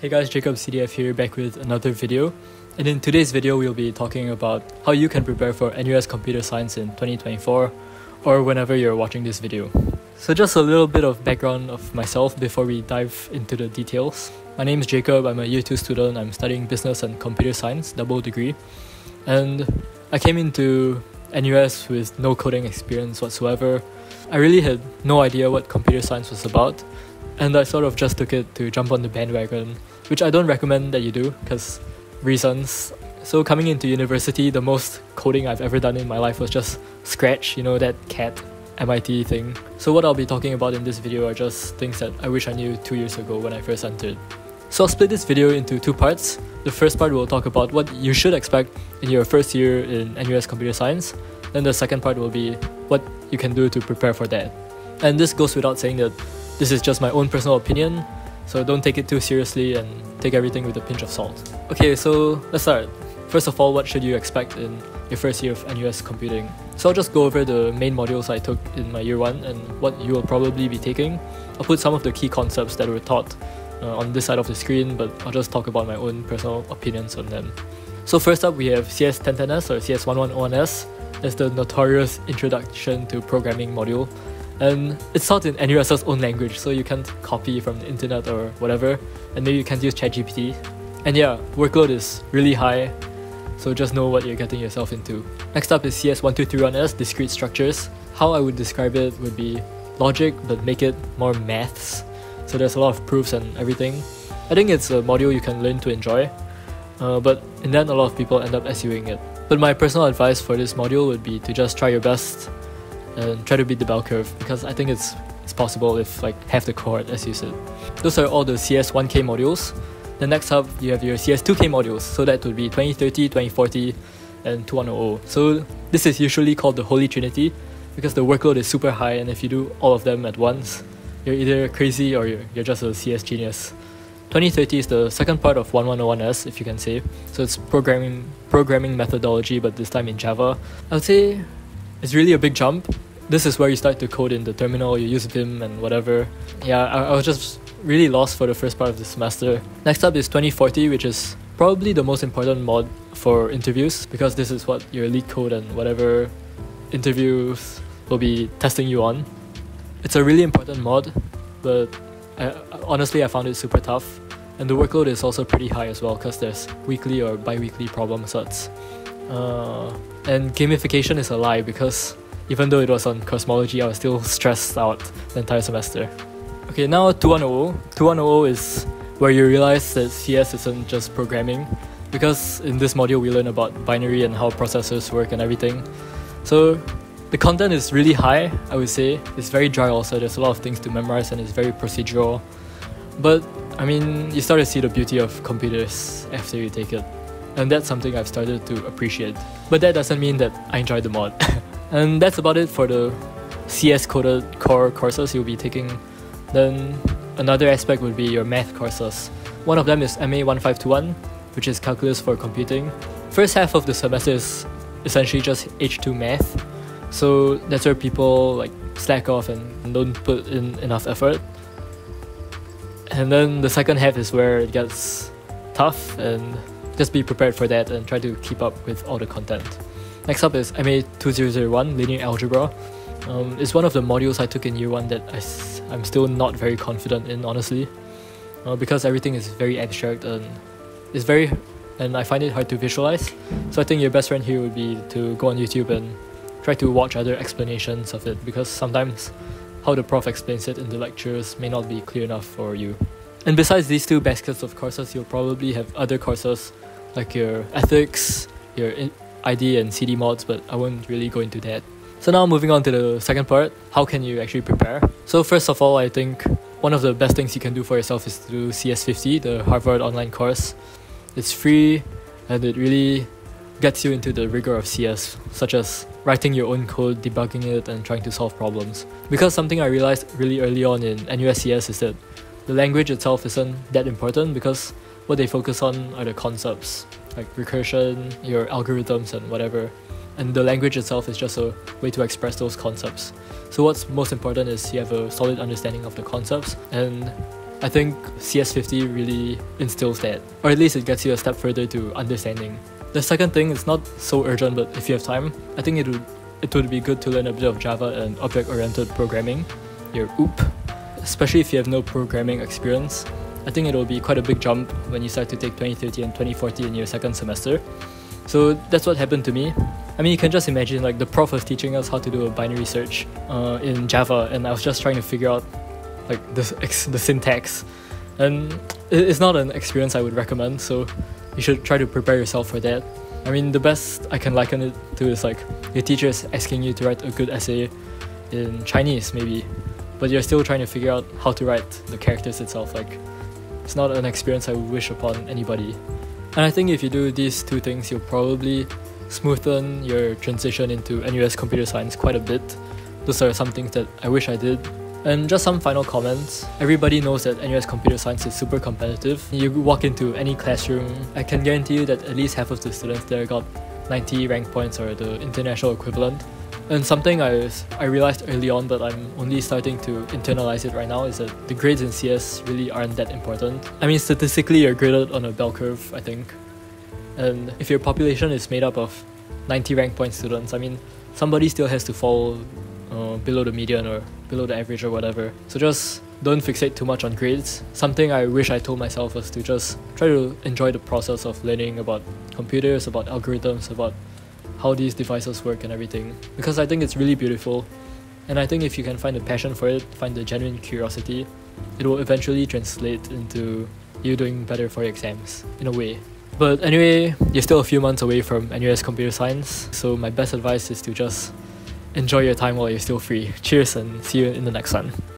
Hey guys, Jacob CDEF here back with another video. And in today's video, we'll be talking about how you can prepare for NUS Computer Science in 2024 or whenever you're watching this video. So just a little bit of background of myself before we dive into the details. My name is Jacob, I'm a year 2 student, I'm studying business and computer science, double degree. And I came into NUS with no coding experience whatsoever. I really had no idea what computer science was about, and I sort of just took it to jump on the bandwagon, which I don't recommend that you do because reasons. So coming into university, the most coding I've ever done in my life was just Scratch, you know that cat MIT thing. So what I'll be talking about in this video are just things that I wish I knew two years ago when I first entered. So I'll split this video into two parts. The first part will talk about what you should expect in your first year in NUS Computer Science. Then the second part will be what you can do to prepare for that. And this goes without saying that this is just my own personal opinion, so don't take it too seriously and take everything with a pinch of salt. Okay, so let's start. First of all, what should you expect in your first year of NUS computing? So I'll just go over the main modules I took in my year one and what you will probably be taking. I'll put some of the key concepts that were taught uh, on this side of the screen, but I'll just talk about my own personal opinions on them. So first up, we have CS1010S or CS1101S. That's the notorious Introduction to Programming module. And it's taught in NUS's own language, so you can't copy from the internet or whatever, and maybe you can't use ChatGPT. And yeah, workload is really high, so just know what you're getting yourself into. Next up is CS1231S, Discrete Structures. How I would describe it would be logic, but make it more maths. So there's a lot of proofs and everything. I think it's a module you can learn to enjoy, uh, but in that a lot of people end up SUing it. But my personal advice for this module would be to just try your best and try to beat the bell curve because I think it's it's possible if like half the cohort you said. Those are all the CS1K modules. The next up you have your CS2K modules, so that would be 2030, 2040, and 2100. So this is usually called the Holy Trinity because the workload is super high and if you do all of them at once, you're either crazy or you're, you're just a CS genius. 2030 is the second part of 1101S, if you can say. So it's programming programming methodology, but this time in Java. I would say it's really a big jump. This is where you start to code in the terminal, you use Vim and whatever. Yeah, I, I was just really lost for the first part of the semester. Next up is 2040, which is probably the most important mod for interviews because this is what your LeetCode and whatever interviews will be testing you on. It's a really important mod, but I, honestly I found it super tough. And the workload is also pretty high as well because there's weekly or bi-weekly problem sets. Uh, and gamification is a lie because even though it was on Coursemology, I was still stressed out the entire semester. Okay, now 2100. 2100 is where you realize that CS isn't just programming because in this module we learn about binary and how processors work and everything. So the content is really high, I would say. It's very dry also, there's a lot of things to memorize and it's very procedural. But I mean, you start to see the beauty of computers after you take it. And that's something I've started to appreciate. But that doesn't mean that I enjoy the mod. and that's about it for the CS coded core courses you'll be taking. Then another aspect would be your math courses. One of them is MA 1521, which is calculus for computing. First half of the semester is essentially just H2 math. So that's where people like slack off and don't put in enough effort. And then the second half is where it gets tough and just be prepared for that and try to keep up with all the content. Next up is MA 2001 Linear Algebra. Um, it's one of the modules I took in year one that I, I'm still not very confident in, honestly, uh, because everything is very abstract and it's very, and I find it hard to visualize. So I think your best friend here would be to go on YouTube and try to watch other explanations of it because sometimes how the prof explains it in the lectures may not be clear enough for you. And besides these two baskets of courses, you'll probably have other courses like your ethics, your ID and CD mods, but I won't really go into that. So now moving on to the second part, how can you actually prepare? So first of all, I think one of the best things you can do for yourself is to do CS50, the Harvard online course. It's free and it really gets you into the rigor of CS, such as writing your own code, debugging it, and trying to solve problems. Because something I realized really early on in NUSCS is that the language itself isn't that important because what they focus on are the concepts, like recursion, your algorithms, and whatever. And the language itself is just a way to express those concepts. So what's most important is you have a solid understanding of the concepts and I think CS50 really instills that, or at least it gets you a step further to understanding. The second thing is not so urgent, but if you have time, I think it would it would be good to learn a bit of Java and object-oriented programming, your OOP, especially if you have no programming experience. I think it will be quite a big jump when you start to take 2030 and 2040 in your second semester. So that's what happened to me. I mean, you can just imagine like the prof was teaching us how to do a binary search uh, in Java, and I was just trying to figure out like the the syntax, and it's not an experience I would recommend. So you should try to prepare yourself for that. I mean, the best I can liken it to is like your teacher is asking you to write a good essay in Chinese, maybe, but you're still trying to figure out how to write the characters itself. Like, it's not an experience I would wish upon anybody. And I think if you do these two things, you'll probably smoothen your transition into NUS computer science quite a bit. Those are some things that I wish I did. And just some final comments. Everybody knows that NUS computer science is super competitive. You walk into any classroom, I can guarantee you that at least half of the students there got 90 rank points or the international equivalent. And something I, I realized early on, but I'm only starting to internalize it right now, is that the grades in CS really aren't that important. I mean, statistically, you're graded on a bell curve, I think. And if your population is made up of 90 rank point students, I mean, somebody still has to fall uh, below the median or below the average or whatever. So just don't fixate too much on grades. Something I wish I told myself was to just try to enjoy the process of learning about computers, about algorithms, about how these devices work and everything because I think it's really beautiful and I think if you can find a passion for it, find the genuine curiosity, it will eventually translate into you doing better for your exams in a way. But anyway, you're still a few months away from NUS Computer Science, so my best advice is to just enjoy your time while you're still free. Cheers and see you in the next one.